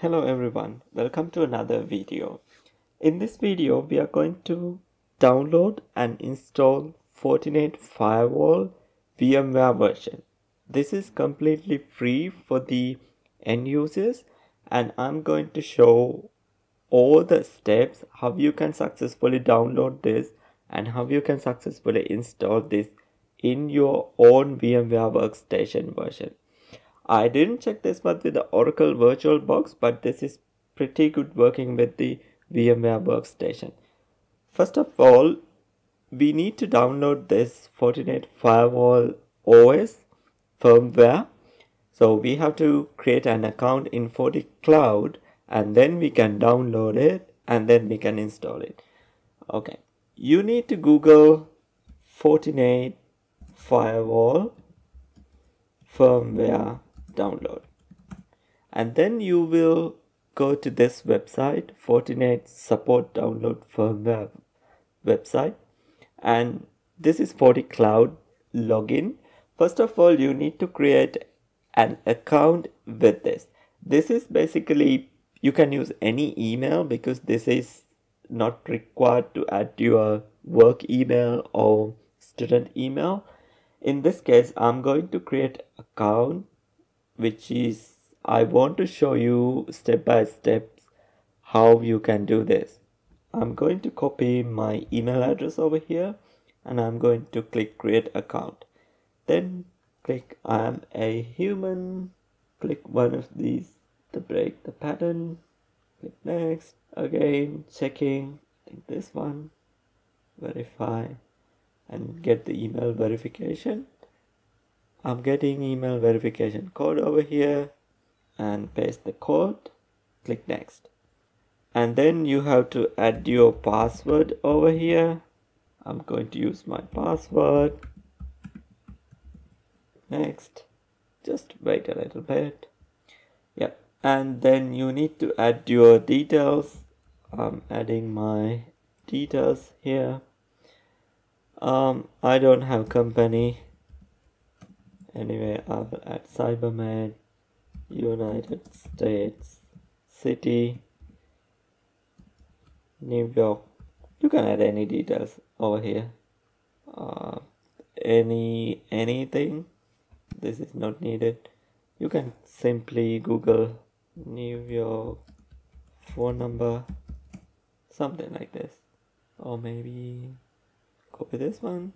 Hello everyone, welcome to another video. In this video, we are going to download and install Fortinet Firewall VMware version. This is completely free for the end users and I'm going to show all the steps how you can successfully download this and how you can successfully install this in your own VMware workstation version. I didn't check this much with the Oracle VirtualBox, but this is pretty good working with the VMware workstation. First of all, we need to download this Fortinet Firewall OS firmware. So we have to create an account in FortiCloud and then we can download it and then we can install it. Okay, you need to Google Fortinet Firewall firmware download. And then you will go to this website fortinet support download firmware website. And this is FortiCloud login. First of all you need to create an account with this. This is basically you can use any email because this is not required to add your work email or student email. In this case i'm going to create account which is I want to show you step by step how you can do this. I'm going to copy my email address over here and I'm going to click create account. Then click I am a human. Click one of these to break the pattern. Click next. Again checking. Think this one. Verify and get the email verification. I'm getting email verification code over here and paste the code. Click next. And then you have to add your password over here. I'm going to use my password. Next. Just wait a little bit. Yep. And then you need to add your details. I'm adding my details here. Um, I don't have company anyway I will add Cybermed United States City New York. You can add any details over here. Uh, any anything? This is not needed. You can simply google New York phone number something like this. Or maybe copy this one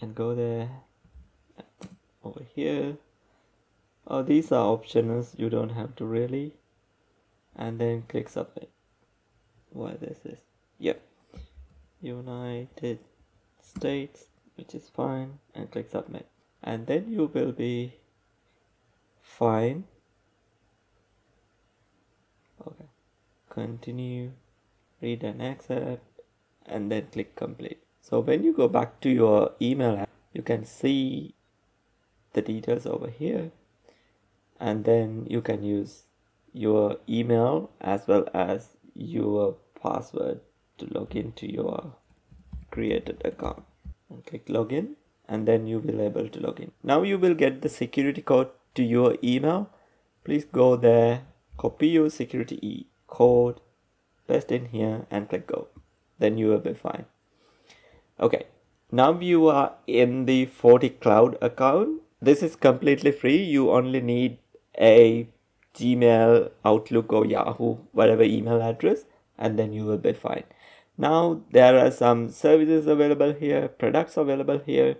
and go there over here. Oh these are optionals. You don't have to really. And then click submit. This is yep. United States which is fine and click submit. And then you will be fine. Okay. Continue. Read and accept. And then click complete. So when you go back to your email you can see the details over here. And then you can use your email as well as your password to log into your created account. And click login and then you will be able to log in. Now you will get the security code to your email. Please go there copy your security e code paste in here and click go. Then you will be fine. Okay. Now you are in the FortiCloud account this is completely free. You only need a Gmail, Outlook, or Yahoo, whatever email address, and then you will be fine. Now, there are some services available here, products available here.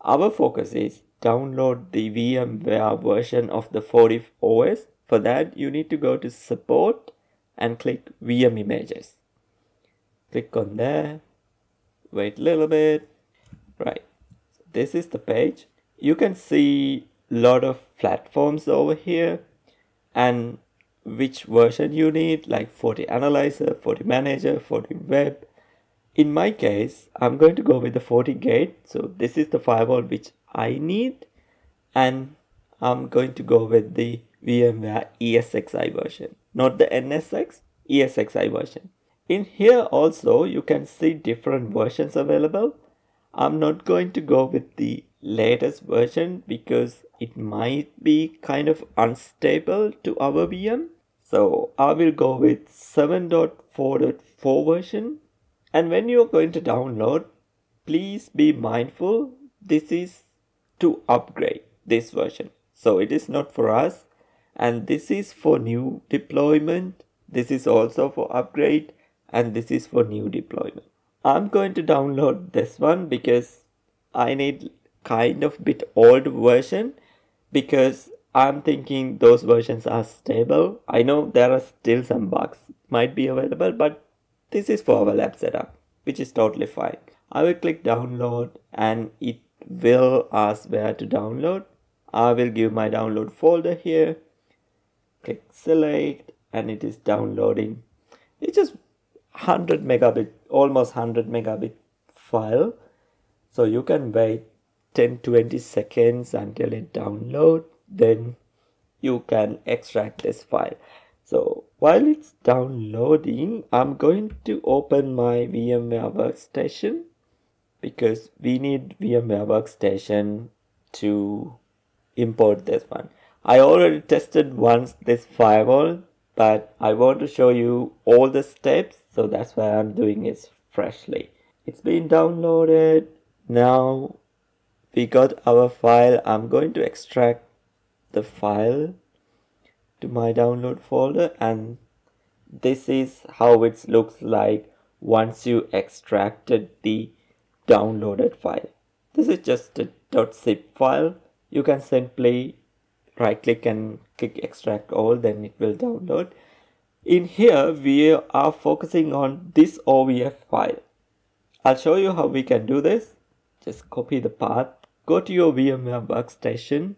Our focus is download the VMware version of the Forti OS. For that, you need to go to support and click VM images. Click on there, wait a little bit. Right, this is the page you can see a lot of platforms over here and which version you need like FortiAnalyzer, Forti Manager, FortiWeb. In my case, I'm going to go with the FortiGate So this is the firewall which I need and I'm going to go with the VMware ESXi version, not the NSX, ESXi version. In here also, you can see different versions available. I'm not going to go with the latest version because it might be kind of unstable to our VM. So I will go with 7.4.4 version. And when you're going to download, please be mindful. This is to upgrade this version. So it is not for us. And this is for new deployment. This is also for upgrade. And this is for new deployment. I'm going to download this one because I need kind of bit old version because I'm thinking those versions are stable. I know there are still some bugs might be available, but this is for our lab setup, which is totally fine. I will click download and it will ask where to download. I will give my download folder here. Click select and it is downloading. It's just 100 megabit, almost 100 megabit file. So you can wait 10 20 seconds until it download then you can extract this file. So while it's downloading I'm going to open my VMware workstation because we need VMware workstation to import this one. I already tested once this firewall but I want to show you all the steps so that's why I'm doing it freshly. It's been downloaded. Now we got our file. I'm going to extract the file to my download folder and this is how it looks like once you extracted the downloaded file. This is just a .zip file. You can simply right click and click extract all then it will download. In here we are focusing on this OVF file. I'll show you how we can do this. Just copy the path go to your VMware workstation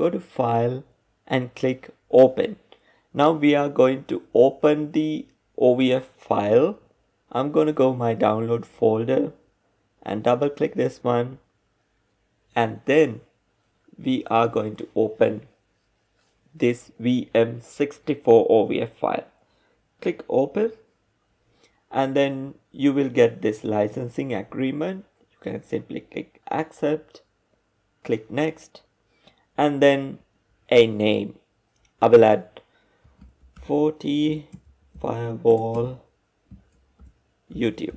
go to file and click open. Now we are going to open the OVF file. I'm going to go my download folder and double click this one. And then we are going to open this VM64 OVF file. Click open and then you will get this licensing agreement. You can simply click accept click next. And then a name. I will add Forti firewall YouTube.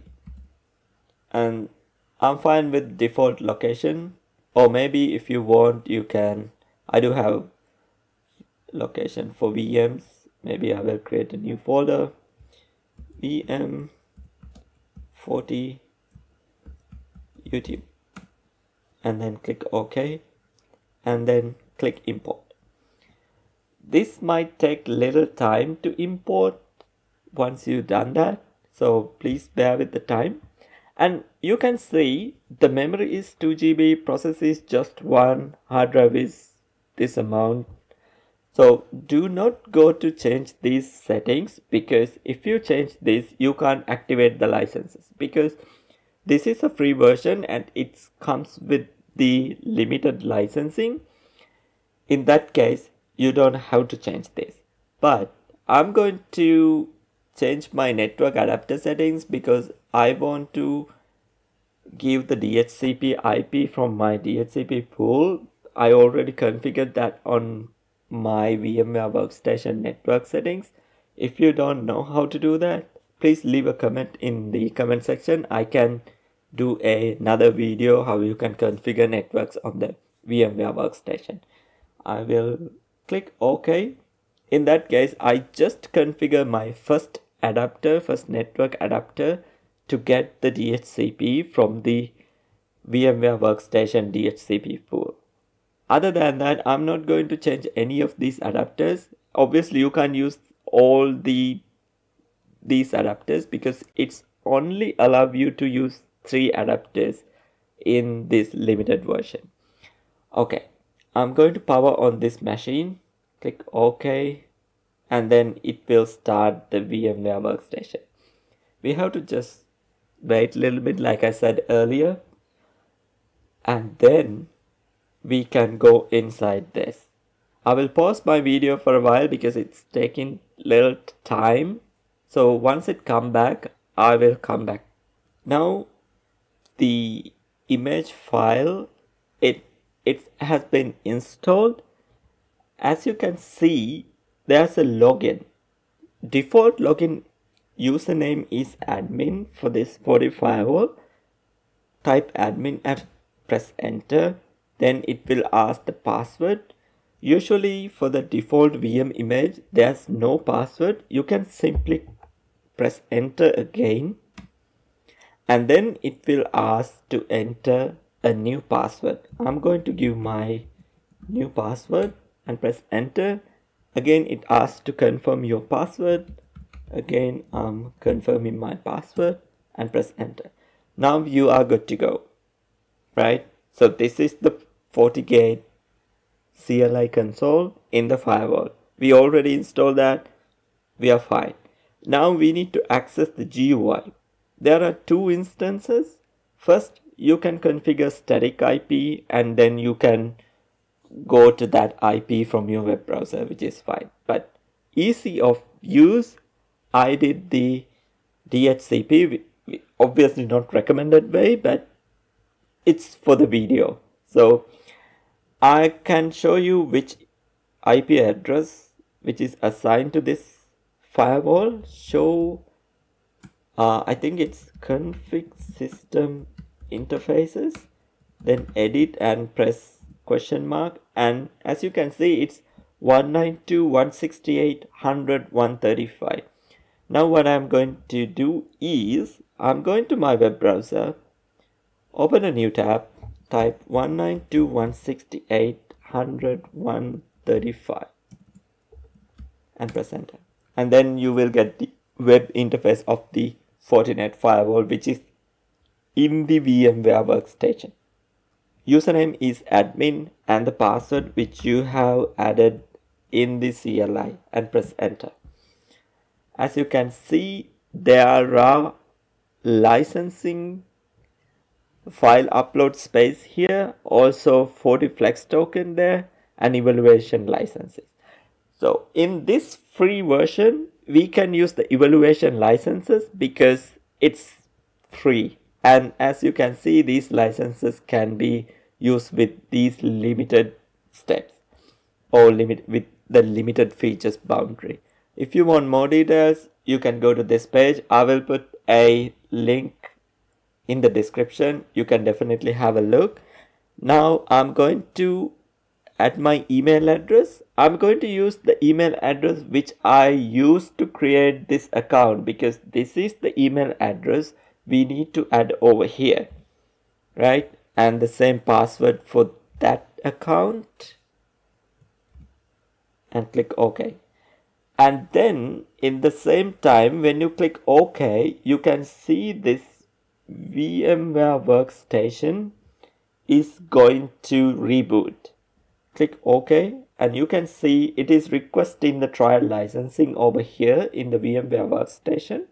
And I'm fine with default location. Or maybe if you want you can. I do have location for VMs maybe I will create a new folder. VM 40 YouTube and then click OK and then click import. This might take little time to import once you've done that so please bear with the time and you can see the memory is 2 GB process is just one hard drive is this amount so do not go to change these settings because if you change this you can't activate the licenses because this is a free version and it comes with the limited licensing. In that case you don't have to change this. But I'm going to change my network adapter settings because I want to give the DHCP IP from my DHCP pool. I already configured that on my VMware workstation network settings. If you don't know how to do that please leave a comment in the comment section I can do a, another video how you can configure networks on the VMware workstation. I will click OK. In that case, I just configure my first adapter, first network adapter to get the DHCP from the VMware workstation DHCP pool. Other than that, I'm not going to change any of these adapters. Obviously, you can use all the these adapters because it's only allow you to use three adapters in this limited version. Okay I'm going to power on this machine. Click OK and then it will start the VMware workstation. We have to just wait a little bit like I said earlier and then we can go inside this. I will pause my video for a while because it's taking little time so once it come back I will come back. Now the image file it it has been installed. As you can see there's a login. Default login username is admin for this 45 firewall. Type admin and press enter. Then it will ask the password. Usually for the default VM image there's no password. You can simply press enter again and then it will ask to enter a new password. I'm going to give my new password and press enter. Again it asks to confirm your password. Again I'm confirming my password and press enter. Now you are good to go right? So this is the FortiGate CLI console in the firewall. We already installed that. We are fine now we need to access the GUI there are two instances. First you can configure static IP and then you can go to that IP from your web browser which is fine. But easy of use I did the DHCP obviously not recommended way but it's for the video. So I can show you which IP address which is assigned to this firewall show uh, I think it's config system interfaces then edit and press question mark and as you can see it's 192.168.100.135 now what I'm going to do is I'm going to my web browser open a new tab type 192.168.100.135 and press enter and then you will get the web interface of the Fortinet firewall which is in the VMware workstation username is admin and the password which you have added in the CLI and press enter. As you can see there are licensing file upload space here also FortiFlex token there and evaluation licenses. So in this free version we can use the evaluation licenses because it's free. And as you can see these licenses can be used with these limited steps or limit with the limited features boundary. If you want more details you can go to this page. I will put a link in the description. You can definitely have a look. Now i'm going to add my email address i'm going to use the email address which i used to create this account because this is the email address we need to add over here right? And the same password for that account. And click OK. And then in the same time when you click OK you can see this VMware workstation is going to reboot. Click OK and you can see it is requesting the trial licensing over here in the VMware workstation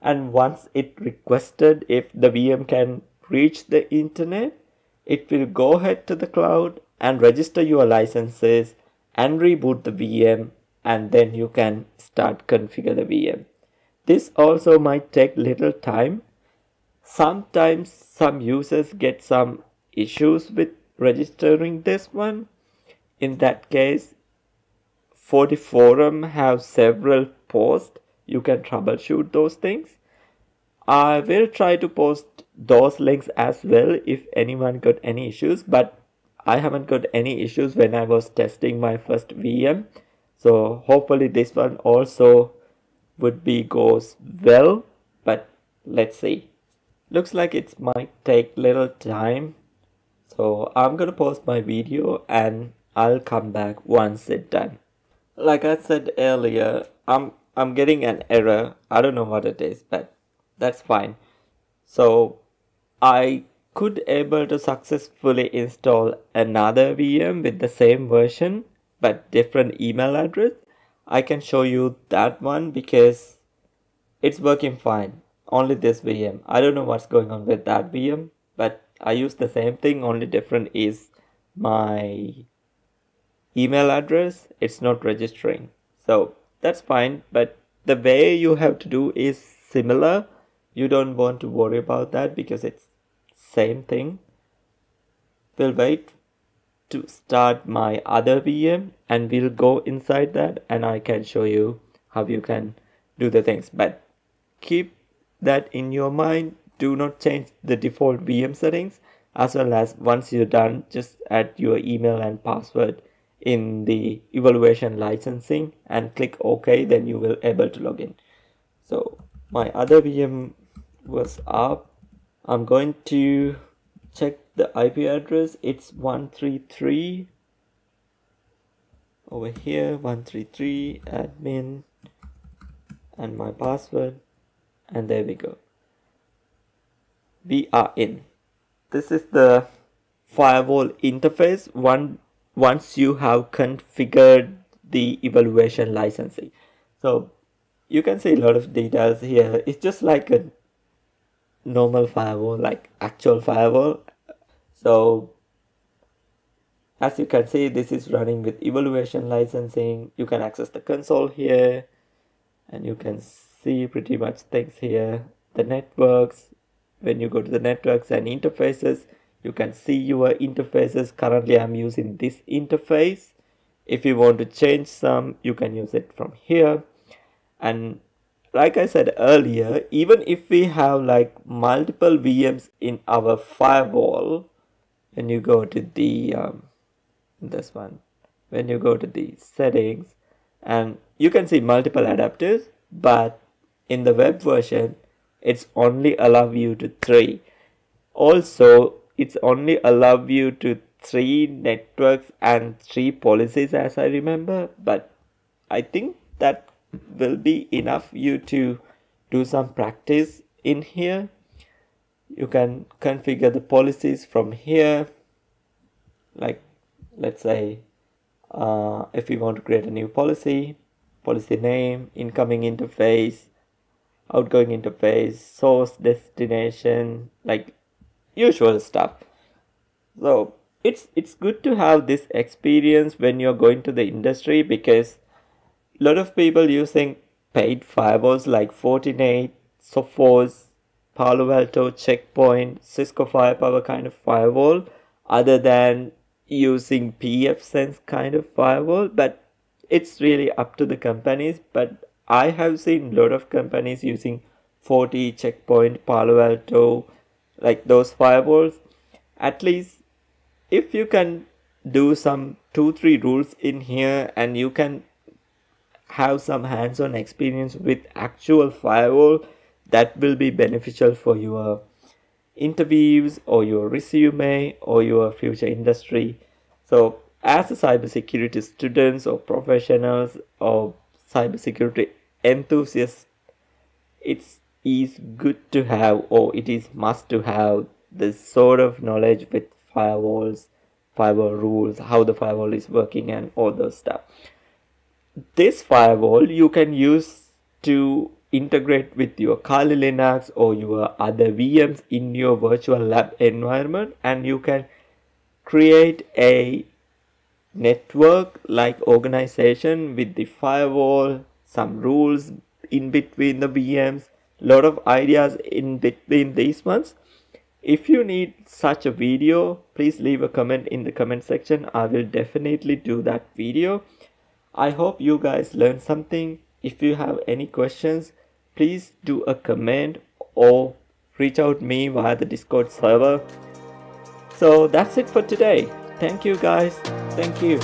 and once it requested if the VM can reach the internet, it will go ahead to the cloud and register your licenses and reboot the VM and then you can start configure the VM. This also might take little time. Sometimes some users get some issues with registering this one. In that case, for the forum have several posts you can troubleshoot those things. I will try to post those links as well if anyone got any issues, but I haven't got any issues when I was testing my first VM. So hopefully this one also would be goes well, but let's see. Looks like it might take little time. So I'm gonna post my video and I'll come back once it's done. Like I said earlier, I'm I'm getting an error. I don't know what it is, but that's fine. So I could able to successfully install another VM with the same version but different email address. I can show you that one because it's working fine. Only this VM. I don't know what's going on with that VM, but I use the same thing. Only different is my email address. It's not registering. So that's fine but the way you have to do is similar. You don't want to worry about that because it's same thing. We'll wait to start my other VM and we'll go inside that and I can show you how you can do the things. But keep that in your mind. Do not change the default VM settings. As well as once you're done just add your email and password in the evaluation licensing and click OK then you will able to log in. So my other VM was up. I'm going to check the IP address. It's 133 over here 133 admin and my password and there we go. We are in. This is the firewall interface. One once you have configured the evaluation licensing. So you can see a lot of details here. It's just like a normal firewall like actual firewall. So as you can see this is running with evaluation licensing. You can access the console here and you can see pretty much things here. The networks. When you go to the networks and interfaces you can see your interfaces. Currently i'm using this interface. If you want to change some you can use it from here. And like I said earlier, even if we have like multiple VMs in our firewall, when you go to the um, this one, when you go to the settings, and you can see multiple adapters, but in the web version, it's only allow you to three. Also, it's only allow you to three networks and three policies as I remember, but I think that will be enough you to do some practice in here. You can configure the policies from here. Like let's say uh, if we want to create a new policy policy name incoming interface outgoing interface source destination like usual stuff. So it's it's good to have this experience when you're going to the industry because a lot of people using paid firewalls like Fortinet, Sophos, Palo Alto, Checkpoint, Cisco Firepower kind of firewall other than using pfSense kind of firewall but it's really up to the companies. But I have seen a lot of companies using Forti, Checkpoint, Palo Alto like those firewalls at least if you can do some two three rules in here and you can have some hands-on experience with actual firewall that will be beneficial for your interviews or your resume or your future industry. So as a cybersecurity students or professionals or cybersecurity enthusiasts it is good to have or it is must to have this sort of knowledge with firewalls firewall rules how the firewall is working and all those stuff. This firewall you can use to integrate with your Kali Linux or your other VMs in your virtual lab environment and you can create a network like organization with the firewall some rules in between the VMs lot of ideas in these ones if you need such a video please leave a comment in the comment section I will definitely do that video I hope you guys learned something. If you have any questions, please do a comment or reach out me via the Discord server. So that's it for today. Thank you guys. Thank you.